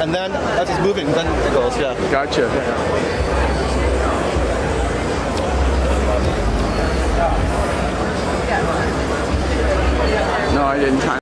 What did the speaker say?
and then as it's moving, then it goes. Yeah. Gotcha. No, I didn't time.